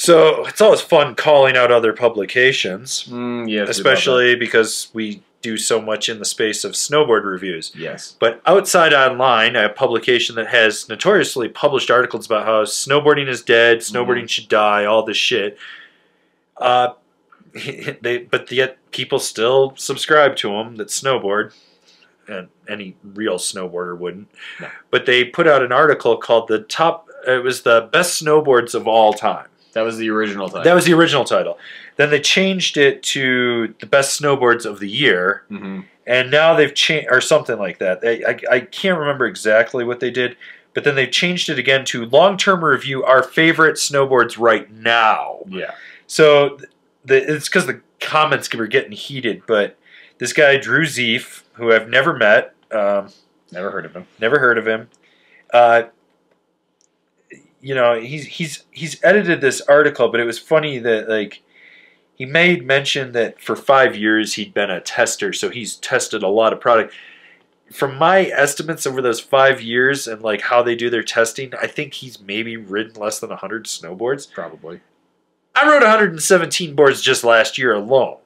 So it's always fun calling out other publications, Mm, yes, especially because we do so much in the space of snowboard reviews. yes. But Outside Online, a publication that has notoriously published articles about how snowboarding is dead, snowboarding should die, all this shit. Uh, they, but yet people still subscribe to them that snowboard, and any real snowboarder wouldn't. No. But they put out an article called "the top." It was the best snowboards of all time. That was the original title. That was the original title. Then they changed it to the best snowboards of the year hmm and now they've changed or something like that. I, I, I can't remember exactly what they did, but then they've changed it again to long-term review our favorite snowboards right now. Yeah. So the, it's because the comments were getting heated, but this guy Drew Zieff, who I've never met, um, Never heard of him. never heard of him. Uh, you know, he's he's he's edited this article, but it was funny that like he made mention that for five years he'd been a tester, so he's tested a lot of product. From my estimates over those five years and like how they do their testing, I think he's maybe ridden less than hundred snowboards. Probably. I rode 117 boards just last year alone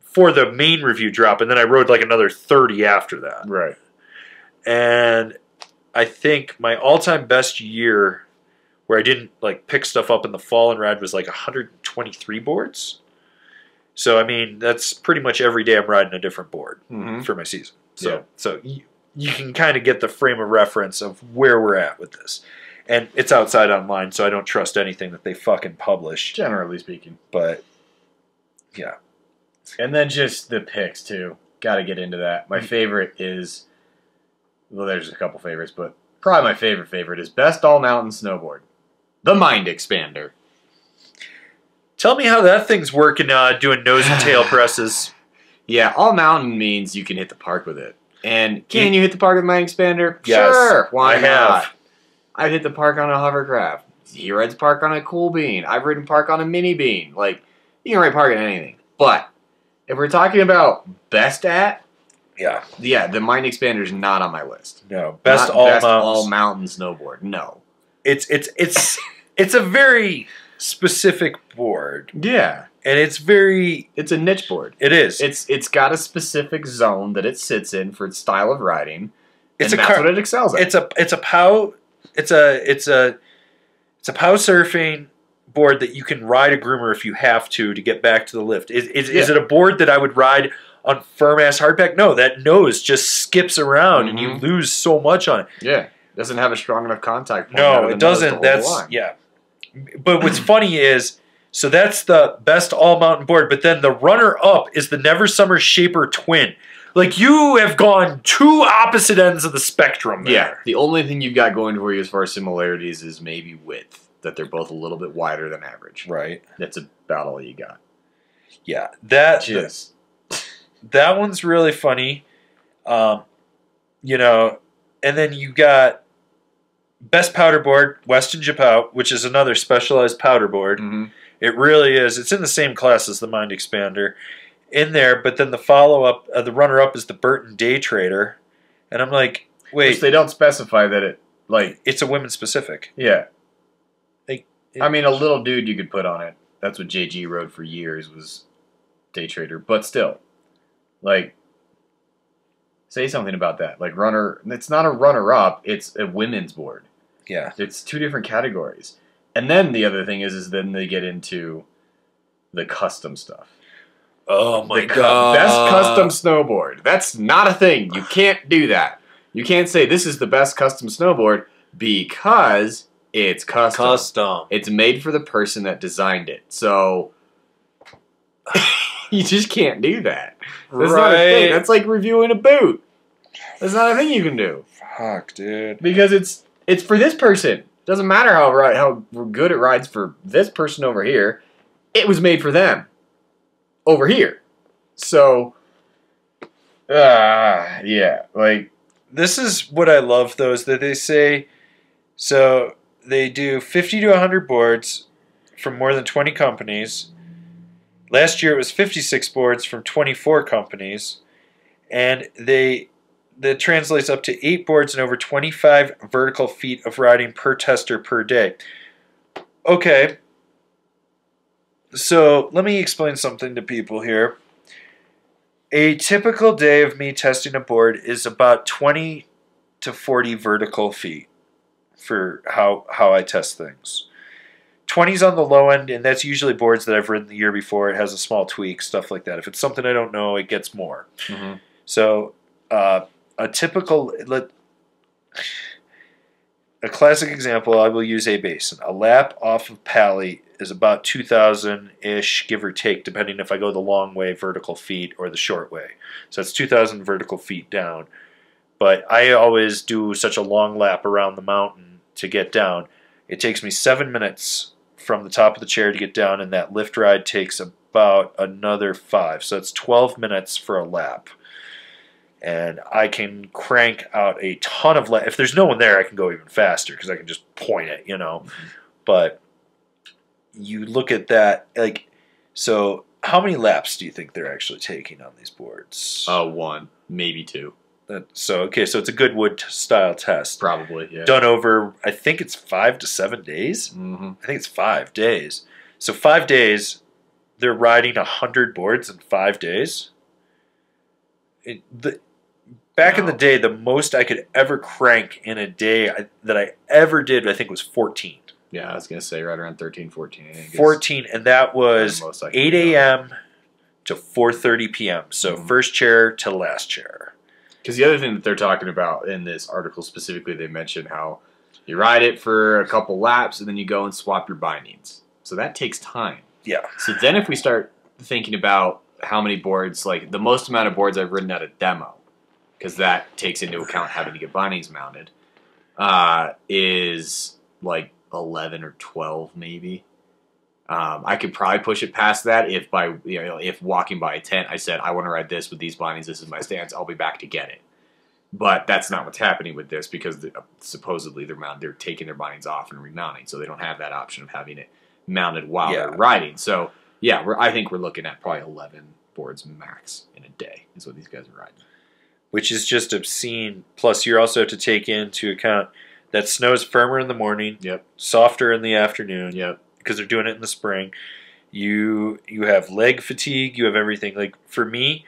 for the main review drop, and then I rode like another 30 after that Right. and I think my all-time best year where I didn't like pick stuff up in the fall and ride was like 123 boards. So I mean, that's pretty much every day I'm riding a different board hmm for my season. So Yeah. so you, you can kind of get the frame of reference of where we're at with this. And it's outside online, so I don't trust anything that they fucking publish. Generally speaking. But yeah, And then just the picks too. Got to get into that. My favorite is, well, there's a couple favorites, but probably my favorite favorite is best all mountain snowboard, the Mind Expander. tell me how that thing's working. Uh, doing nose and tail presses. Yeah, all mountain means you can hit the park with it. And can you hit the park with Mind Expander? Yes, sure, why I not? have. I've hit the park on a hovercraft. He rides park on a cool bean. I've ridden park on a mini bean. Like you can ride park on anything. But if we're talking about best at, Yeah, yeah, the Mind Expander is not on my list. no best Not all best mountains. all mountain snowboard. No. it's it's it's it's a very specific board Yeah, and it's very it's a niche board. it is It's it's got a specific zone that it sits in for its style of riding. it's and a that's car, what it excels at. it's a it's a pow it's a it's a it's a pow surfing board that you can ride a groomer if you have to to get back to the lift is, is, is Yeah. it a board that i would ride on firm ass hardpack no that nose just skips around and you Mhm. lose so much on it yeah, doesn't have a strong enough contact. point no it the nose to doesn't that's yeah but what's funny is so that's the best all mountain board but then the runner up is the never summer shaper twin like you have gone two opposite ends of the spectrum there. Yeah, the only thing you've got going for you as far as similarities is maybe width. That they're both a little bit wider than average. right That's about all you got. yeah that Just that one's really funny um you know and then you got best powder board weston japau which is another specialized powder board mhm. It really is. It's in the same class as the Mind Expander in there, but then the follow up, uh, the runner up is the Burton Day Trader. And I'm like, which wait, they don't specify that it like it's a women specific. yeah. Like, I mean, a little dude you could put on it. That's what JG rode for years was day trader, but still, like, say something about that. Like runner, it's not a runner up. It's a women's board. Yeah. It's two different categories. And then the other thing is, is then they get into the custom stuff. Oh my the cu- god. best custom snowboard. That's not a thing. You can't do that. You can't say this is the best custom snowboard because it's custom. custom. It's made for the person that designed it. So you just can't do that. That's not a thing. Right. That's like reviewing a boot. That's not a thing you can do Fuck, dude. because it's it's for this person. Doesn't matter how ri- how good it rides for this person over here. It was made for them over here. So, ah, yeah, like This is what I love though, is that they say so they do 50 to 100 boards from more than 20 companies. Last year it was 56 boards from 24 companies. And they that translates up to 8 boards and over 25 vertical feet of riding per tester per day. Okay. So let me explain something to people here. A typical day of me testing a board is about 20 to 40 vertical feet for how, how I test things. 20's on the low end, and that's usually boards that I've ridden the year before. It has a small tweak, stuff like that. If it's something I don't know, it gets more. Mm-hmm. So uh, a typical let a classic example. I will use a basin. A lap off of Pali is about two thousand ish, give or take, depending if I go the long way, vertical feet, or the short way. So it's two thousand vertical feet down. But I always do such a long lap around the mountain to get down. It takes me seven minutes from the top of the chair to get down, and that lift ride takes about another five. So it's 12 minutes for a lap. And I can crank out a ton of laps. If there's no one there, I can go even faster because I can just point it, you know. But you look at that, like, so how many laps do you think they're actually taking on these boards? Uh, one, maybe two, That- so, okay, so it's a good wood style test. probably. Yeah. Done over, I think it's five to seven days. Mm-hmm. I think it's five days. So five days, they're riding a hundred boards in five days. It, the, back in the day, the most I could ever crank in a day I, that I ever did, I think, was fourteen. Yeah, I was gonna say right around 13, 14. I think Fourteen, and that was the most I could eight a.m. to four thirty p.m. So Mhm. first chair to last chair. Because the other thing that they're talking about in this article specifically, they mention how you ride it for a couple laps and then you go and swap your bindings. So that takes time. Yeah, So then if we start thinking about how many boards, like the most amount of boards I've ridden at a demo, because that takes into account having to get bindings mounted, uh, is like 11 or 12 maybe. Um, I could probably push it past that if by you know if walking by a tent I said I want to ride this with these bindings this is my stance I'll be back to get it, but that's not what's happening with this because the, supposedly they're mount, they're taking their bindings off and remounting so they don't have that option of having it mounted while Yeah. they're riding. So yeah, we're, I think we're looking at probably 11 boards max in a day is what these guys are riding. Which is just obscene. Plus, you also have to take into account that snow is firmer in the morning, Yep. softer in the afternoon. Yep. because they're doing it in the spring. You you have leg fatigue. You have everything. Like for me,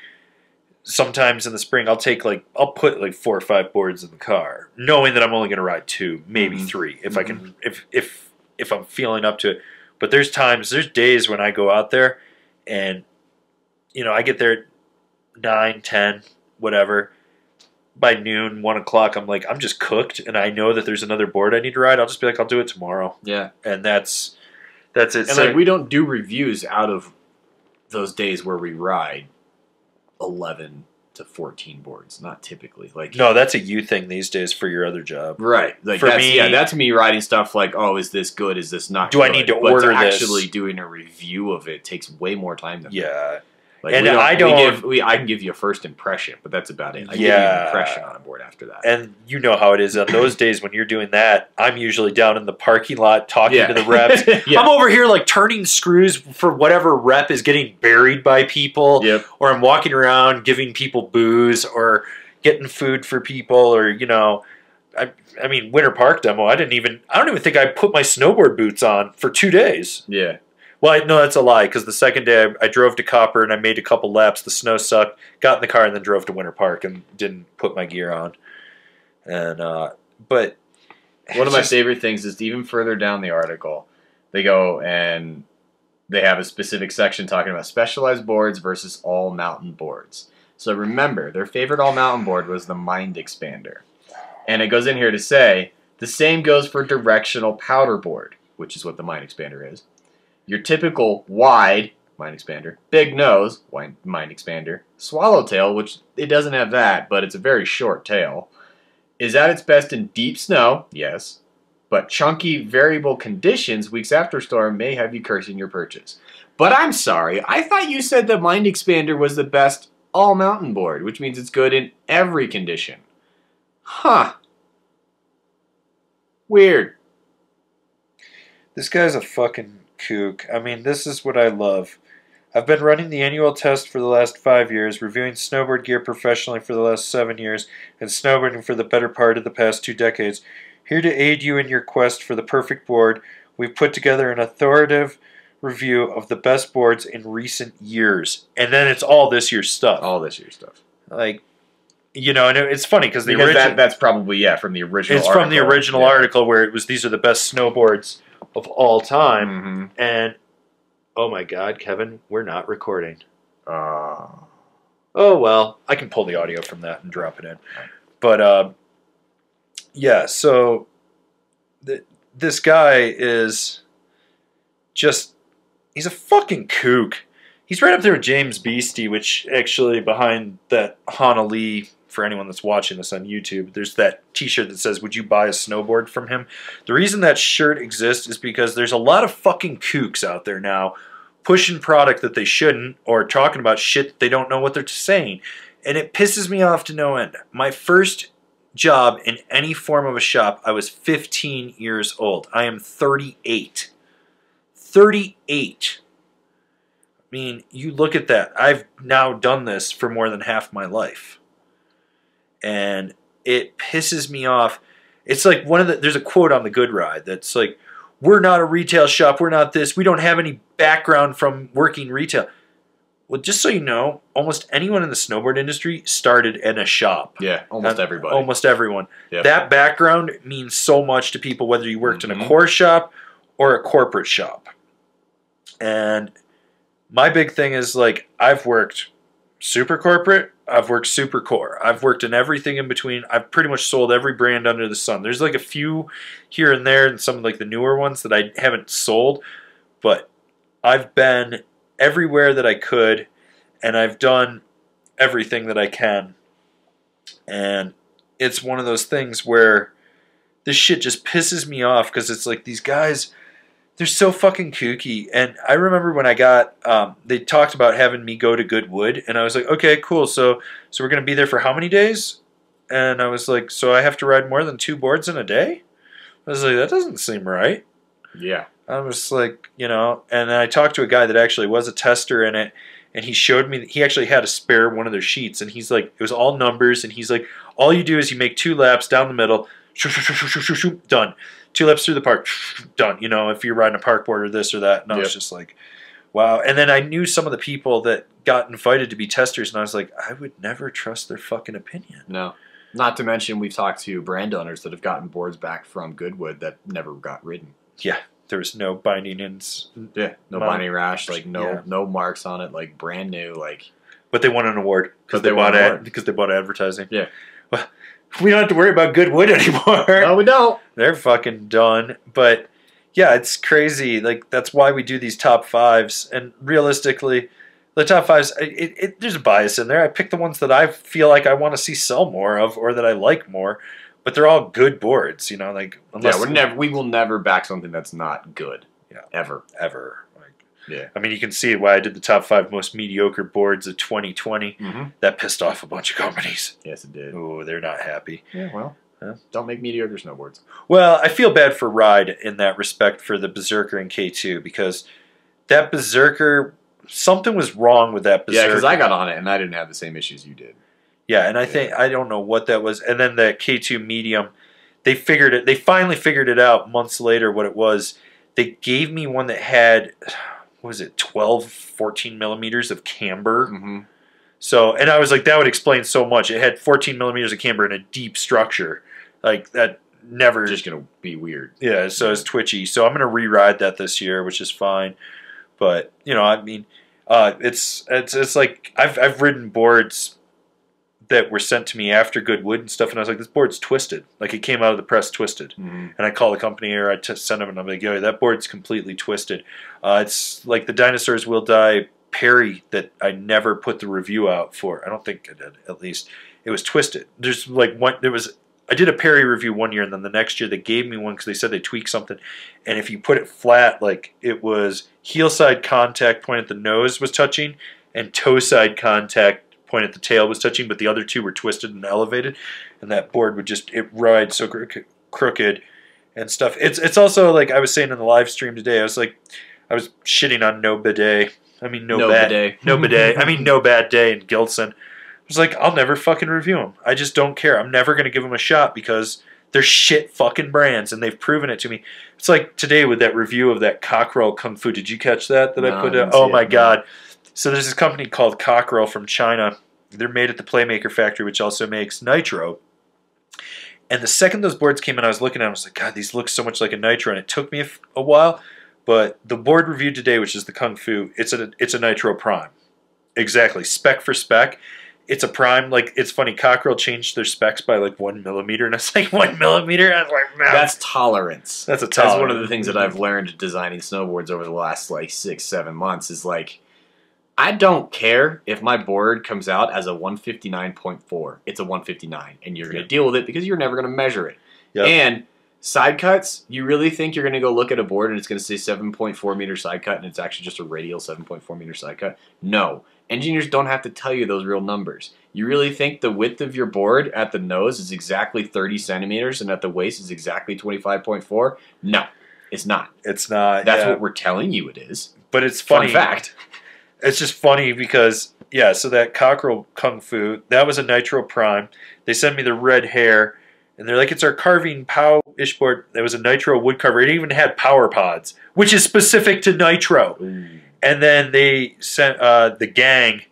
sometimes in the spring, I'll take like I'll put like four or five boards in the car, knowing that I'm only going to ride two, maybe Mhm. three, if I can, if if if I'm feeling up to it. But there's times, there's days when I go out there, and you know I get there at nine, ten, whatever. By noon, one o'clock, I'm like, I'm just cooked, and I know that there's another board I need to ride. I'll just be like, I'll do it tomorrow, Yeah. and that's that's it. And So- like we don't do reviews out of those days where we ride 11 to 14 boards, not typically. Like No, that's a you thing these days for your other job. Right. Like For that's, me- yeah, that's me writing stuff like, oh, is this good? Is this not Do I need to but order this? actually doing a review of it takes way more time than that. Like, And we I don't- give, we, I can give you a first impression, but that's about it. I give you Yeah. an impression on a board after that. And you know how it is on those days when you're doing that. I'm usually down in the parking lot talking yeah. to the reps. yeah. I'm over here like turning screws for whatever rep is getting buried by people, Yep. or I'm walking around giving people booze or getting food for people, or you know, I, I mean, Winter Park demo. I didn't even. I don't even think I put my snowboard boots on for two days. Yeah. Well, no, that's a lie. Because the second day I, I drove to Copper and I made a couple laps. The snow sucked. Got in the car and then drove to Winter Park and didn't put my gear on. And uh, but One of my just- favorite things is even further down the article, they go and they have a specific section talking about specialized boards versus all mountain boards. So remember, their favorite all mountain board was the Mind Expander. And it goes in here to say the same goes for directional powder board, which is what the Mind Expander is. Your typical wide Mind Expander, big nose Mind Expander, swallowtail, which it doesn't have that, but it's a very short tail, is at its best in deep snow, yes, but chunky variable conditions weeks after storm may have you cursing your purchase. But I'm sorry, I thought you said the Mind Expander was the best all mountain board, which means it's good in every condition. Huh. Weird. This guy's a fucking kook. I mean, this is what I love. I've been running the annual test for the last five years, reviewing snowboard gear professionally for the last seven years, and snowboarding for the better part of the past two decades. Here to aid you in your quest for the perfect board, we've put together an authoritative review of the best boards in recent years, and then it's all this year's stuff. All this year stuff. Like, you know, and it's funny because the Because original that, that's probably yeah from the original. it's from the original Yeah. article where it was these are the best snowboards of all time, Mhm. and oh my god, Kevin, we're not recording. Uh, Oh well, I can pull the audio from that and drop it in. But uh, yeah, so th- this guy is just he's a fucking kook. He's right up there with James Beastie, which actually behind that Hana Lee, for anyone that's watching this on YouTube, there's that t-shirt that says, Would you buy a snowboard from him? The reason that shirt exists is because there's a lot of fucking kooks out there now pushing product that they shouldn't or talking about shit that they don't know what they're saying. And it pisses me off to no end. My first job in any form of a shop, I was 15 years old. I am 38. 38. I mean, you look at that. I've now done this for more than half my life. And it pisses me off. It's like one of the, there's a quote on the Good Ride that's like, we're not a retail shop. We're not this. We don't have any background from working retail. Well, just so you know, almost anyone in the snowboard industry started in a shop. yeah, almost everybody. Almost everyone. Yep. That background means so much to people, whether you worked in a Mhm. core shop or a corporate shop. And my big thing is like, I've worked super corporate, I've worked super core, I've worked in everything in between. I've pretty much sold every brand under the sun. There's like a few here and there, and some of like the newer ones that I haven't sold, but I've been everywhere that I could, and I've done everything that I can. And it's one of those things where this shit just pisses me off because it's like these guys, they're so fucking kooky. And I remember when I got, um, they talked about having me go to Goodwood, and I was like, okay, cool. So, so we're gonna be there for how many days? And I was like, so I have to ride more than two boards in a day? I was like, that doesn't seem right. yeah, I was like, you know, and then I talked to a guy that actually was a tester in it, and he showed me he actually had a spare one of their sheets, and he's like, it was all numbers, and he's like, all you do is you make two laps down the middle, shoo, shoo, shoo, shoo, shoo, shoo, shoo, done. Two laps through the park, done. You know, if you're riding a park board or this or that, and I was Yep. just like, wow. And then I knew some of the people that got invited to be testers, and I was like, I would never trust their fucking opinion. no. Not to mention, we've talked to brand owners that have gotten boards back from Goodwood that never got ridden. Yeah, there was no binding ins, Yeah, no binding rash, like no Yeah. no marks on it, like brand new, like but they won an award because they, they bought ad, because they bought advertising. Yeah. Well, we don't have to worry about Goodwood anymore. no, we don't. They're fucking done. But yeah, it's crazy. Like that's why we do these top fives. And realistically, the top fives, it, it, there's a bias in there. I pick the ones that I feel like I want to see sell more of, or that I like more. But they're all good boards, you know. Like yeah, we're never we will never back something that's not good. Yeah. ever. ever. Yeah. I mean, you can see why I did the top five most mediocre boards of 2020. Mm-hmm. That pissed off a bunch of companies. Yes, it did. Oh, they're not happy. Yeah, well, Yeah. don't make mediocre snowboards. Well, I feel bad for Ride in that respect for the Berzerker and K2 because that Berzerker, something was wrong with that Yeah, because I got on it and I didn't have the same issues you did. Yeah, and I think I don't know what that was. And then the K2 Medium, they figured it. They finally figured it out months later what it was. They gave me one that had what was it 12 14 millimeters of camber Mm-hmm. so and i was like that would explain so much it had 14 millimeters of camber in a deep structure like that never Just gonna be weird. Yeah, so it's twitchy. So I'm gonna re-ride that this year, which is fine. But you know, I mean, uh, it's it's it's like I've I've ridden boards that were sent to me after Goodwood and stuff, and I was like, this board's twisted. Like it came out of the press twisted. Mm-hmm. And I call the company or I t- send them, and I'm like, yo, that board's completely twisted. Uh, it's like the dinosaurs will die Perry that I never put the review out for. I don't think I did. At least it was twisted. There's like one. There was. I did a Perry review one year, and then the next year they gave me one because they said they tweaked something. And if you put it flat, like it was heel side contact point at the nose was touching, and toe side contact point at the tail was touching, but the other two were twisted and elevated, and that board would just it rides so crook- crooked and stuff. It's it's also like I was saying in the live stream today. I was like, I was shitting on no bidet. I mean no, No bad bidet. no bidet. I mean no bad day in Gilson. I was like, I'll never fucking review them. I just don't care. I'm never gonna give them a shot because They're shit fucking brands, and they've proven it to me. It's like today with that review of that Cockerel Kung Fu. Did you catch that? That No, I I put out? Oh my it, no. god! So there's this company called Cockerel from China. They're made at the Playmaker factory, which also makes Nitro. And the second those boards came in, I was looking at them. I was like, God, these look so much like a Nitro. And it took me a while, but the board reviewed today, which is the Kung Fu, it's a it's a Nitro Prime, exactly spec for spec. It's a Prime. Like it's funny, Cockrell changed their specs by like one millimeter, and it's like one millimeter. I was like, That's tolerance. that's a That's one of the things that I've learned designing snowboards over the last like six, seven months is like, I don't care if my board comes out as a 159.4. It's a 159, and you're going to Yeah. deal with it because you're never going to measure it. Yep. And side cuts, you really think you're going to go look at a board and it's going to say 7.4 meter side cut and it's actually just a radial 7.4 meter side cut? No. Engineers don't have to tell you those real numbers. You really think the width of your board at the nose is exactly 30 centimeters and at the waist is exactly 25.4? No, it's not. It's not. That's yeah. what we're telling you it is. But it's Fun funny. fact. It's just funny because yeah, so that Cockerel Kung Fu that was a Nitro Prime. They sent me the red hair, and they're like, "It's our carving pow ish board." That was a Nitro wood carver. It even had power pods, which is specific to Nitro. And then they sent uh, the Gang,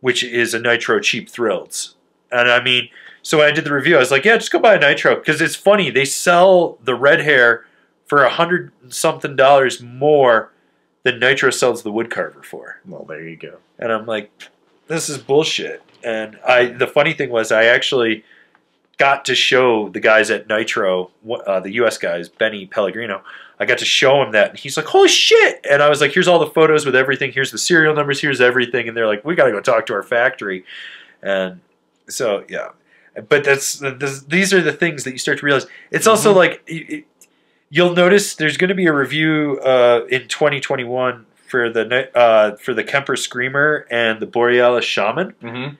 which is a Nitro Cheap Trills. And I mean, so when I did the review, I was like, "Yeah, just go buy a Nitro," because it's funny. They sell the red hair for a hundred something dollars more than Nitro sells the wood carver for. Well, there you go. And I'm like, this is bullshit. And I, the funny thing was, I actually got to show the guys at Nitro, uh, the U.S. guys, Benny Pellegrino. I got to show him that, and he's like, "Holy shit!" And I was like, "Here's all the photos with everything. Here's the serial numbers. Here's everything." And they're like, "We got to go talk to our factory." And so, yeah. But that's these are the things that you start to realize. It's also Mhm. like it, you'll notice there's going to be a review uh, in 2021 for the uh, for the Kemper Screamer and the Borealis Shaman. Mm-hmm.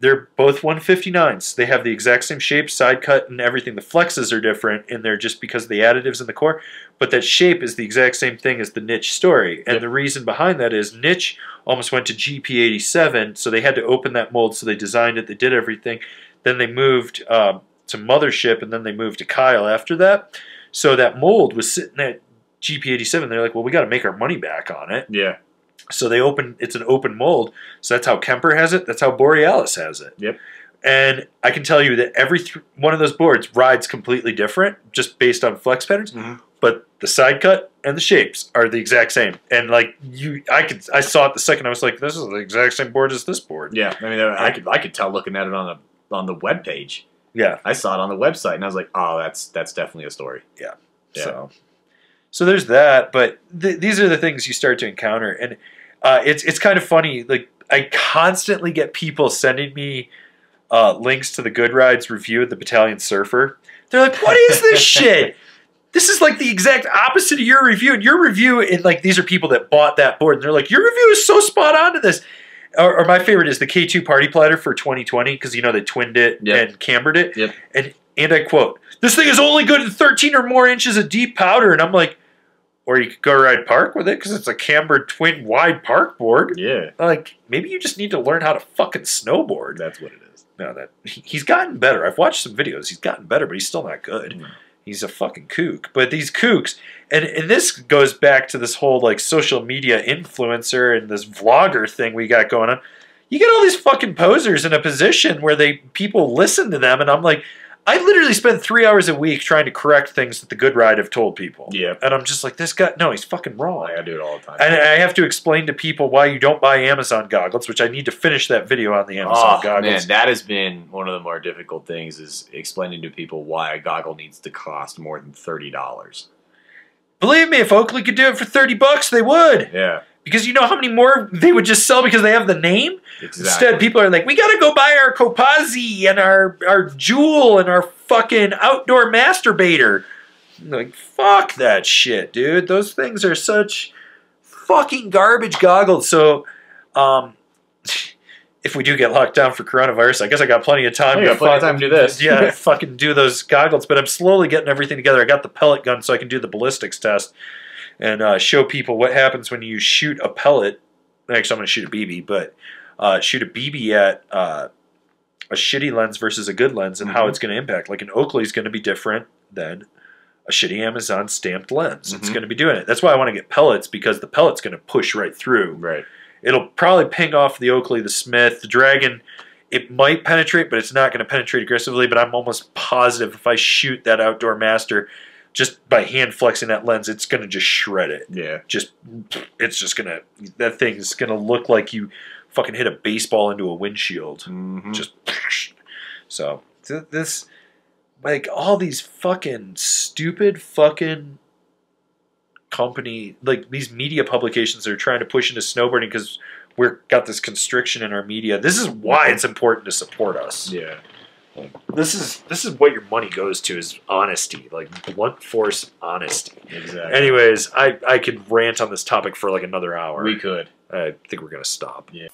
They're both 159s. They have the exact same shape, side cut, and everything. The flexes are different in there just because of the additives in the core, but that shape is the exact same thing as the niche story. And Yep. the reason behind that is niche almost went to GP87, so they had to open that mold. So they designed it, they did everything. Then they moved um, to Mothership, and then they moved to Kyle after that. So that mold was sitting at GP87. They're like, well, we got to make our money back on it. Yeah. So they open. It's an open mold. So that's how Kemper has it. That's how Borealis has it. Yep. And I can tell you that every th- one of those boards rides completely different, just based on flex patterns. Mhm. But the side cut and the shapes are the exact same. And like you, I could, I saw it the second. I was like, this is the exact same board as this board. Yeah. I mean, I could I could tell looking at it on the on the web page. Yeah. I saw it on the website and I was like, oh, that's that's definitely a story. Yeah. yeah. So, so there's that. But th- these are the things you start to encounter, and uh, it's it's kind of funny. Like I constantly get people sending me uh, links to the Good Rides review of the Bataleon Surfer. They're like, "What is this shit?" This is like the exact opposite of your review. And your review, and like these are people that bought that board, and they're like, "Your review is so spot on to this." Or, or my favorite is the K2 Party Platter for 2020 because you know they twinned it Yep. and cambered it. Yep. And and I quote, "This thing is only good at 13 or more inches of deep powder." And I'm like, or you could go ride park with it because it's a cambered twin wide park board. Yeah. Like maybe you just need to learn how to fucking snowboard. That's what it is. No, that he's gotten better. I've watched some videos. He's gotten better, but he's still not good. Mm. He's a fucking kook. But these kooks, and and this goes back to this whole like social media influencer and this vlogger thing we got going on. You get all these fucking posers in a position where they people listen to them, and I'm like, I literally spend three hours a week trying to correct things that the Good Ride have told people. Yeah. And I'm just like, this guy, no, he's fucking wrong. Like I do it all the time. And I have to explain to people why you don't buy Amazon goggles, which I need to finish that video on the oh, Amazon Oh goggles. man, that has been one of the more difficult things is explaining to people why a goggle needs to cost more than thirty dollars. Believe me, if Oakley could do it for 30 bucks, they would. Yeah, Because you know how many more they would just sell because they have the name? exactly. Instead, people are like, we gotta go buy our Copozz and our, our Jewel and our fucking outdoor masturbator. I'm like, fuck that shit, dude. Those things are such fucking garbage goggles. So, um, if we do get locked down for coronavirus, I guess I got plenty of time. You got plenty of time to do this. yeah, fucking do those goggles. But I'm slowly getting everything together. I got the pellet gun so I can do the ballistics test and uh, show people what happens when you shoot a pellet. Actually, I'm going to shoot a BB, but uh, shoot a BB at uh, a shitty lens versus a good lens and how Mhm. it's going to impact. Like an Oakley is going to be different than a shitty Amazon stamped lens. It's Mhm. going to be doing it. That's why I want to get pellets because the pellet's going to push right through. Right. It'll probably ping off the Oakley, the Smith, the Dragon. It might penetrate, but it's not going to penetrate aggressively. But I'm almost positive if I shoot that outdoor master just by hand flexing that lens, it's going to just shred it. Yeah. Just, it's just going to, that thing's going to look like you fucking hit a baseball into a windshield. Mhm. Just, so this, like all these fucking stupid fucking company, like these media publications that are trying to push into snowboarding because we're got this constriction in our media. This is why it's important to support us. yeah. This is this is what your money goes to is honesty, like blunt force honesty. Exactly. Anyways, I I could rant on this topic for like another hour. We could. I think we're gonna stop. Yeah.